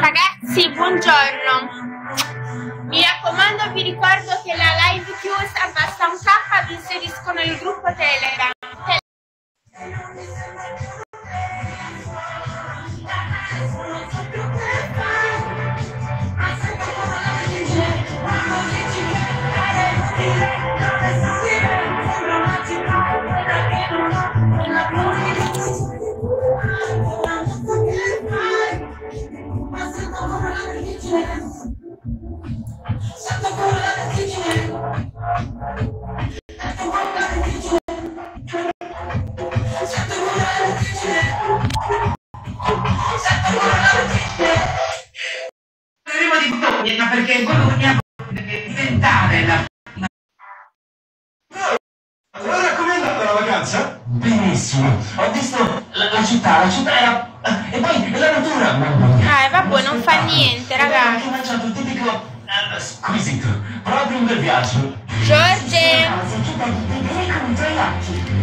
Ragazzi, buongiorno. Mi raccomando, vi ricordo che la live chiusa basta un K, vi inserisco nel gruppo Telegram. Prima perché Bologna deve diventare la Allora com'è andata la vacanza? Benissimo, ho visto la, la città, la città era... E poi la natura, mia. Eh, vabbè, non fa niente, Ho ragazzi. anche mangiato il tipico eh, squisito, proprio un bel viaggio. Giorge.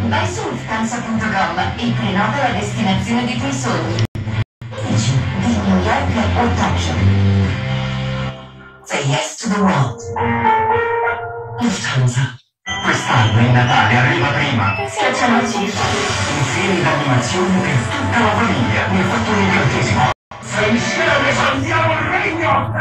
Vai su lufthansa.com e prenota la destinazione dei tuoi sogni. Dici di New York o Tokyo. Say yes to the world. Lufthansa. Quest'anno il Natale arriva prima. Facciamoci Un film d'animazione per tutta la famiglia. Mi ha fatto un incantesimo. Se insieme salviamo il regno!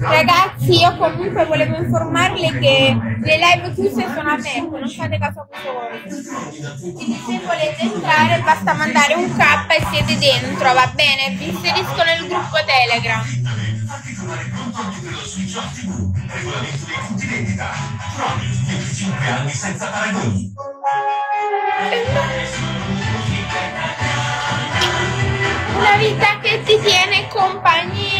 Ragazzi, io comunque volevo informarle che le live chiuse sono aperte, non fate caso a questo. Quindi se volete entrare basta mandare un K e siete dentro, va bene? Vi inserisco nel gruppo Telegram. Particolare pronto anche dello Switch Off TV. Regolamento dei punti vendita. Prodi, 25 anni senza paragoni. Una vita che ti tiene compagnia.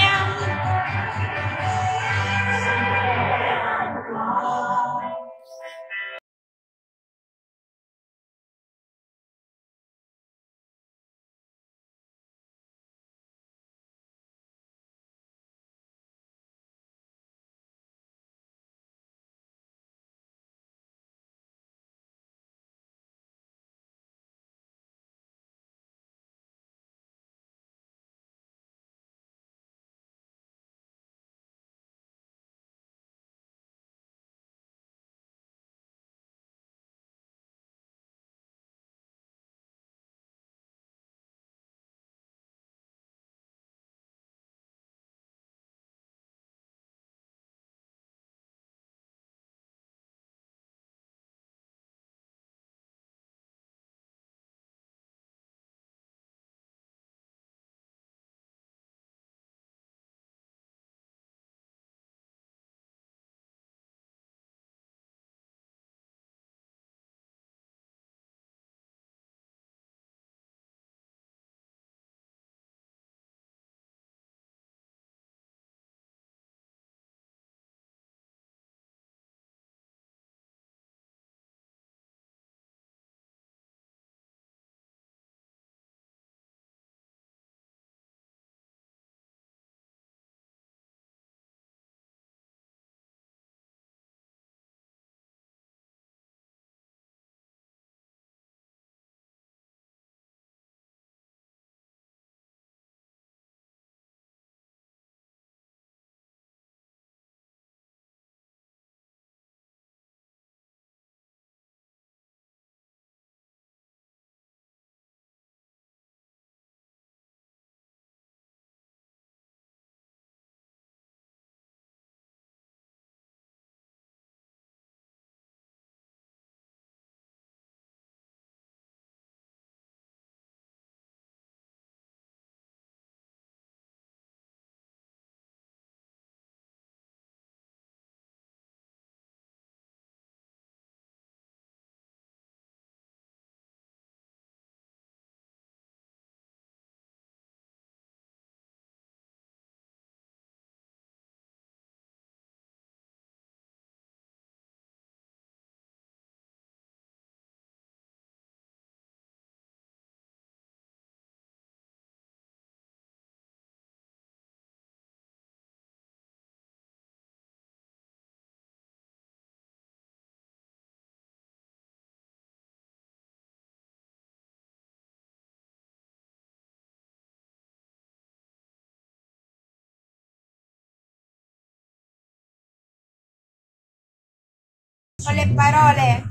Con le parole.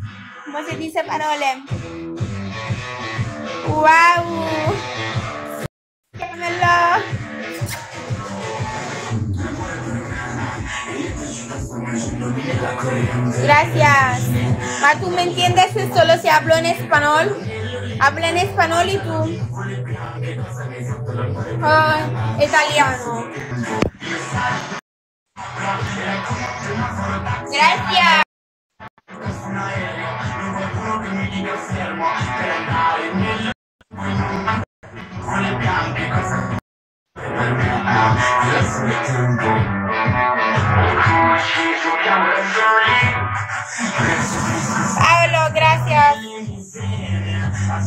Come si dice parole? Wow! Gracias. Ma tú me entiendes solo si hablo en español? Habla en español y tú. Italiano. Gracias un Pablo, gracias. A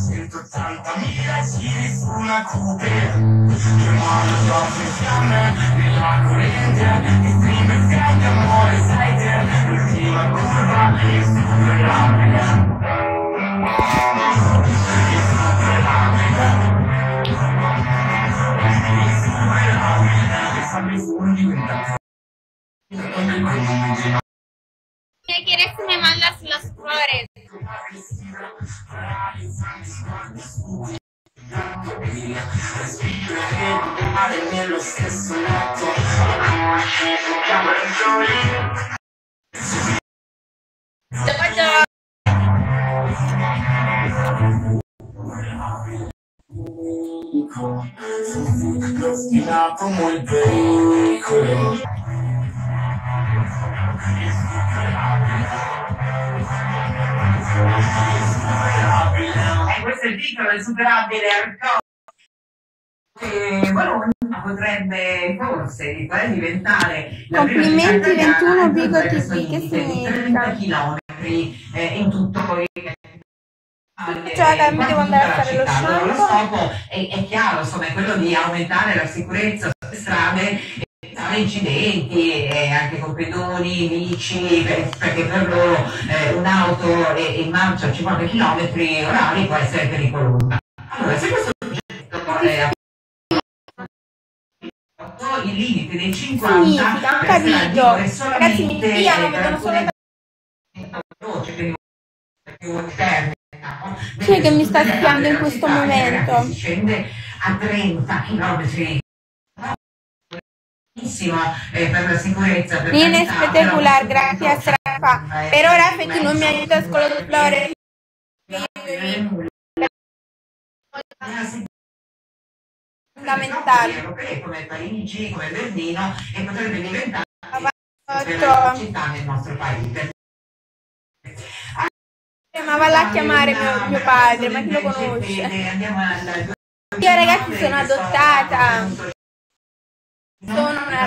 ¿Qué quieres si me mandas los flores? Como el vehículo. E questo è il piccolo, insuperabile hardcore. E Bologna potrebbe forse eh, diventare la Complimenti, città italiana 21 a Vigo TV, che significa? 30 chilometri eh, in tutto il Cioè, mi devo andare a fare lo città. Lo shampoo? scopo è, è chiaro, insomma, è quello di aumentare la sicurezza sulle strade incidenti e anche con pedoni, bici, per- perché per loro eh, un'auto e- in marcia a 50 km orari può essere pericolosa. Allora, se questo progetto è il limite dei 50 Significa, capito. Ragazzi, mi inviano, eh, vedono solo no? Chi è che mi sta spiando in la questo momento? Si scende a 30 km eh, per la sicurezza. Per Viene carità, espectacular, però- gracias, Rafa. Pero Rafa, tú no me ayudas con los flores. Fondamentale. Come Parigi, come Berlino e potrebbe diventare la città nel nostro paese. Ma va là a chiamare mio, mio padre, ma chi lo conosce? Io ragazzi sono adottata.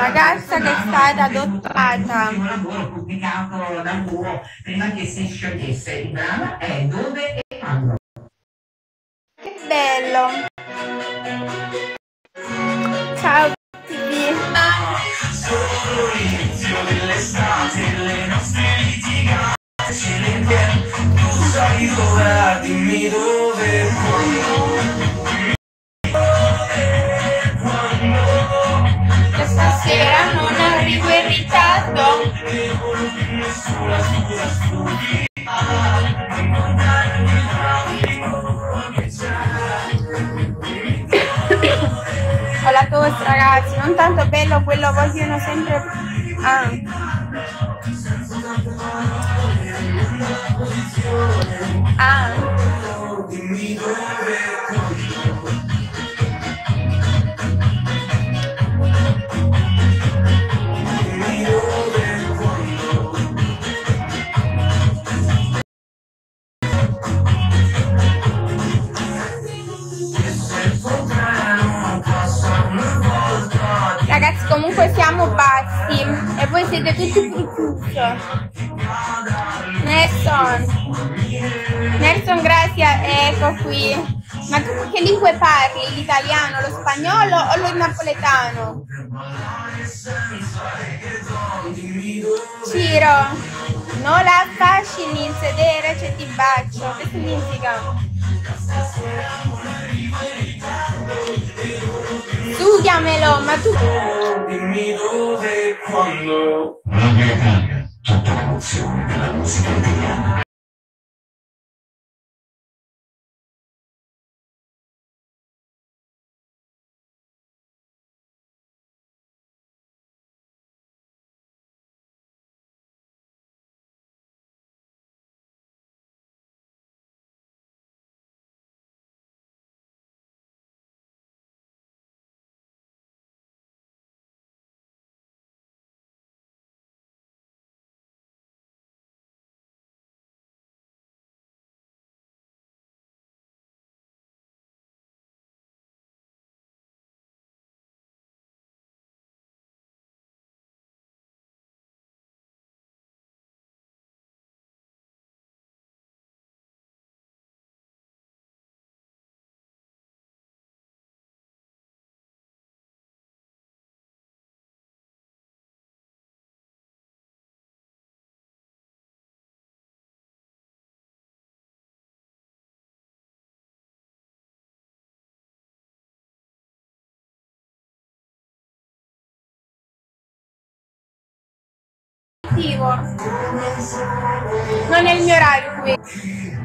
Ragazza che è stata adottata. Pubblicato da Muro prima che si sciogliesse. Il brano è Dove e Quando. Che bello. Ciao TV. Solo l'inizio dell'estate, le nostre litigate ce le. Tu sai dov'è, dimmi dove Tosse ragazzi, non tanto bello, quello vogliono sempre... Ah. Ah. Qui. Ma tu che lingue parli? L'italiano, lo spagnolo o lo napoletano? Ciro, non la affascini in sedere, c'è ti bacio. Che significa? Studiamelo, ma tu... Dimmi dove e quando. Radio Italia, tutto emozioni della musica italiana. Attivo. Non è il mio orario qui.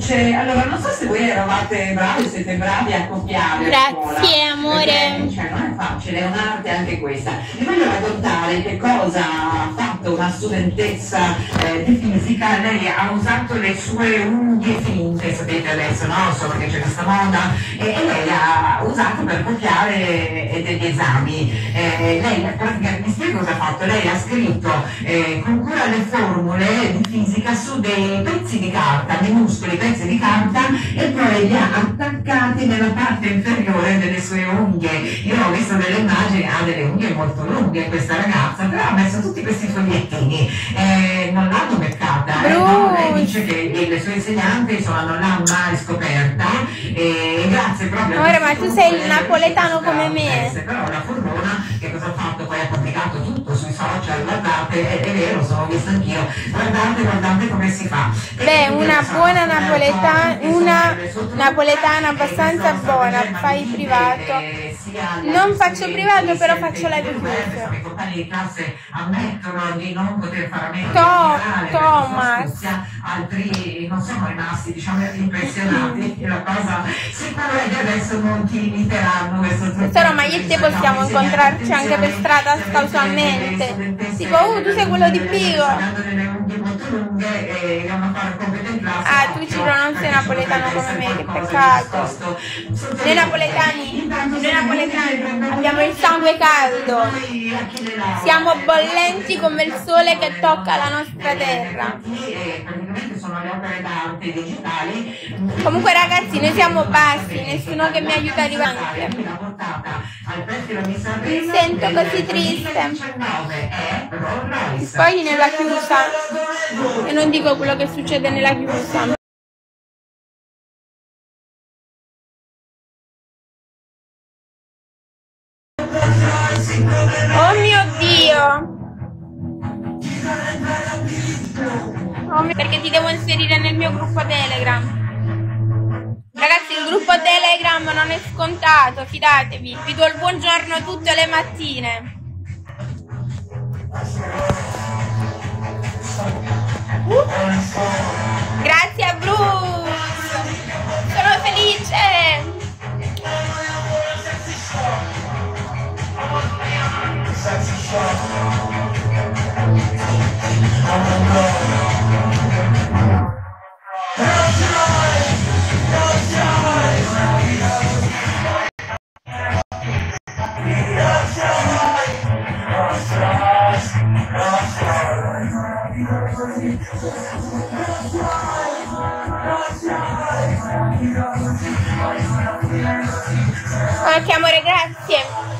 Luce. Allora, non so se voi eravate bravi, siete bravi a copiare. a scuola, Grazie, amore. perché, cioè, non è facile, è un'arte anche questa. Vi voglio raccontare che cosa ha fatto una studentessa eh, di fisica. Lei ha usato le sue unghie finte, sapete adesso, no? So che c'è questa moda. E, e lei ha usato per copiare eh, degli esami. Eh, lei praticamente cosa ha fatto. Lei ha scritto eh, con cura le formule di fisica su dei pezzi di carta, minuscoli pezzi di carta, e poi li ha attaccati nella parte inferiore delle sue unghie. Io ho visto delle immagini, ha delle unghie molto lunghe questa ragazza, però ha messo tutti questi fogliettini. Eh, non l'hanno beccata, eh, no? lei dice che le sue insegnanti insomma, non l'hanno mai scoperta e grazie proprio a Amore, questi ma tu sei il lei napoletano come me. Però la fortuna che cosa ha fatto? Poi ha pubblicato tutto sui social, guardate, è, è vero, sono visto anch'io, guardate, guardate come si fa. E Beh, una buona napoletana, una napoletana abbastanza buona, fai privato. eh, Non faccio privato, però faccio web, video. I compagni di classe ammettono di non poter fare sua Thomas. altri non sono rimasti diciamo impressionati la è che adesso non ti imiteranno questo trucco Tesoro, ma io e te possiamo incontrarci anche per strada casualmente. Tipo, uh, tu sei quello di Bigo. Ah, tu ci non sei napoletano come me, che peccato. Noi napoletani, noi napoletani abbiamo il sangue caldo. Siamo bollenti come il sole che tocca la nostra terra. Sono le opere d'arte digitali. Comunque ragazzi, noi siamo bassi, nessuno che mi aiuta a arrivare. Mi sento così triste. Poi nella chiusa. E non dico quello che succede nella chiusa. Inserire nel mio gruppo Telegram. Ragazzi, il gruppo Telegram non è scontato, fidatevi. Vi do il buongiorno tutte le mattine. Uh. Grazie a Bruce! Sono felice! Ok amore, grazie.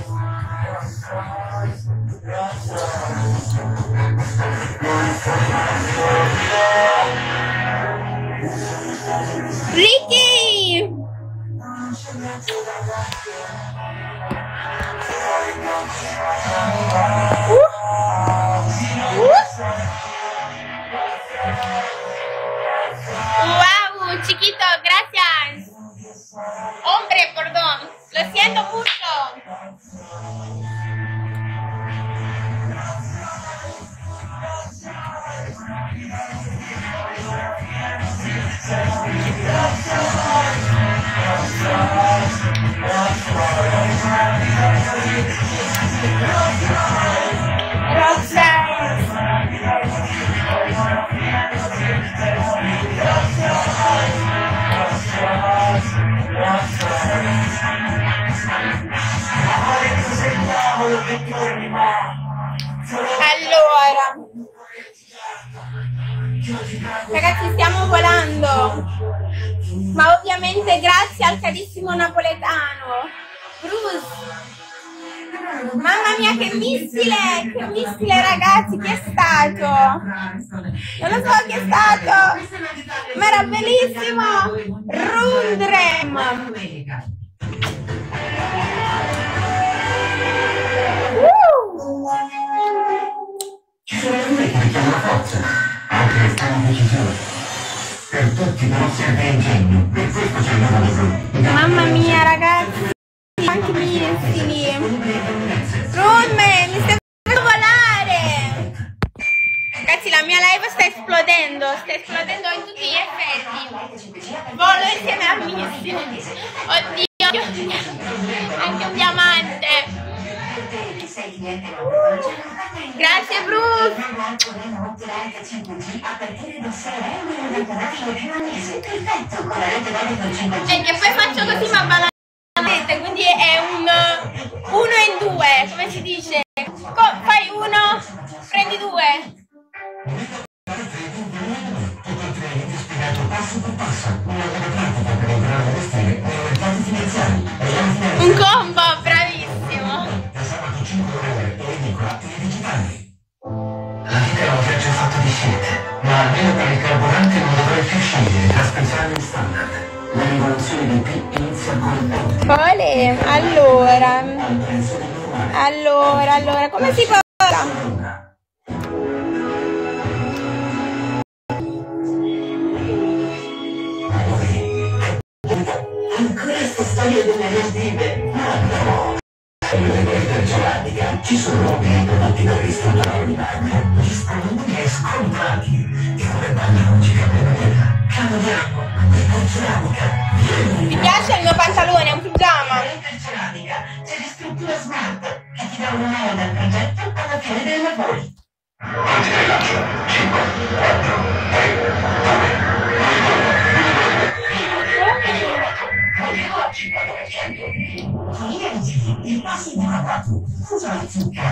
Allora, ragazzi, stiamo volando, ma ovviamente grazie al carissimo napoletano, Bruce. Mamma mia, che missile! Che missile, ragazzi! Chi è stato? Non lo so chi è stato! Ma era bellissimo! Rundrem! Uh! Alcuni che richiamano forza, altri estrema decisione. Per tutti però serve ingegno, per questo c'è il lavoro blu. Mamma mia, ragazzi! Anche missili! Rundman, mi stai facendo volare! Ragazzi, la mia live sta esplodendo, sta esplodendo in tutti gli effetti. Volo insieme a Missy. Oddio, anche un diamante. Grazie Bruce. E poi faccio così ma banalmente, quindi è un uno in due, come si dice? Fai uno, prendi due. Almeno per il carburante non dovrai più scegliere tra speciale standard. La rivoluzione dei P inizia con Optima, Ole, allora, allora, allora, come si fa? Ancora sta storia delle relative? Ma no! Nelle vendite ceramica ci sono nuovi prodotti per ristrutturare risparmio disponibili e scontati. E come banda non ci cambia la vita. Cambiamo! Ceramica! Ti Vieni! piace il mio pantalone? È un pigiama. Per ceramica c'è la struttura smart che ti dà una mano dal progetto alla fine dei lavori. Il passo di quadrato. Scusa la zucca.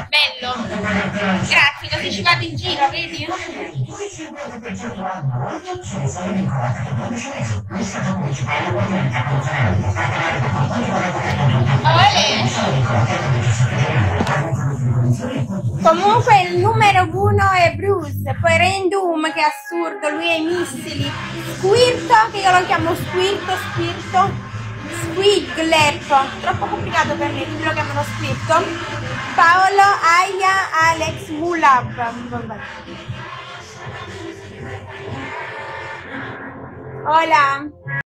Bello. Grazie, così ci vado in giro, vedi? Il 50% annuo di acceso è vincolata con 12 mesi. Il stato municipale ovviamente funzionale. Ole. Comunque il numero uno è Bruce, poi Random che è assurdo, lui ha i missili, Squirto che io lo chiamo Squirto, Squirto, Squidglep, troppo complicato per me, quindi lo chiamano Squirto, Paolo, Aya, Alex, Mulab. Hola.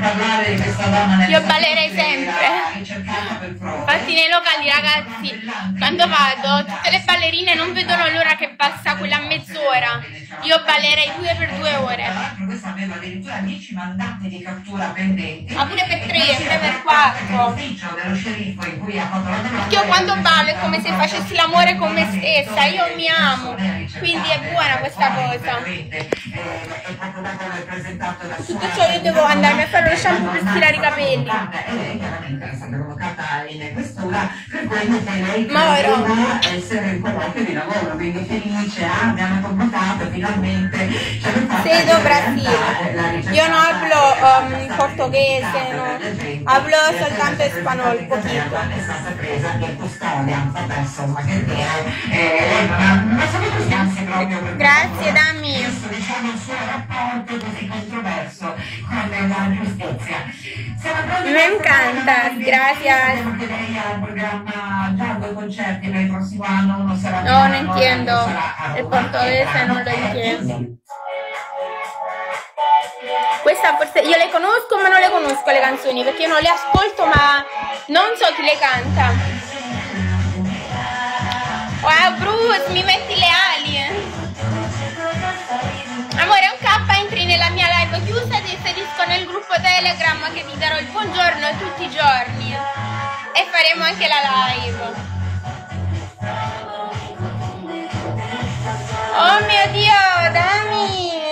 Parlare di questa donna nel Io ballerei sempre. Infatti nei locali ragazzi, quando vado, tutte le ballerine non vedono l'ora che passa quella mezz'ora. Io ballerei due per due ore. l'altro questa aveva addirittura 10 mandati di cattura pendenti. Ma pure per tre, tre per quattro. Io quando ballo è come se facessi l'amore con me stessa, io mi amo. Quindi è buona questa cosa. Tutto ciò io devo andarmi a fare lo shampoo per stirare i capelli. Collocata in questura per quello che lei credeva essere il colloquio di lavoro, quindi felice, ah, finalmente. ce l'ho fatta Sei do in Brasil. Io non hablo um, portoghese, no. Hablo soltanto spagnolo, pochino. È stata presa in custodia, vabbè insomma che dire, eh, non non so che anzi proprio Grazie, dammi. questo diciamo il suo rapporto anno, uno sarà a No, Milano, entiendo. Roma. portoghese non lo intendo. Questa forse io le conosco ma non le conosco le canzoni perché io non le ascolto ma non so chi le canta. Wow Bruce, mi metti le ali. Amore, un K nella mia live chiusa, ti inserisco nel gruppo Telegram che ti darò il buongiorno tutti i giorni. E faremo anche la live. Oh mio Dio, Dami!